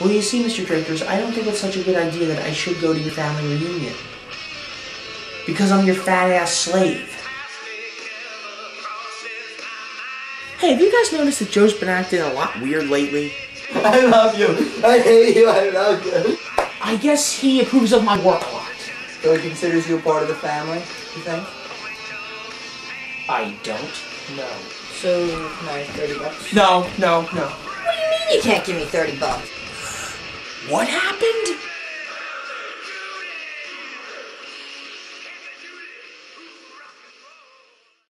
Well, you see, Mr. Drinkers, I don't think it's such a good idea that I should go to your family reunion. Because I'm your fat ass slave. Hey, have you guys noticed that Joe's been acting a lot weird lately? I love you. I hate you. I love you. I guess he approves of my work a lot. So he considers you a part of the family, you think? I don't know. So, my 30 bucks. No, no, no. What do you mean you can't give me 30 bucks? What happened?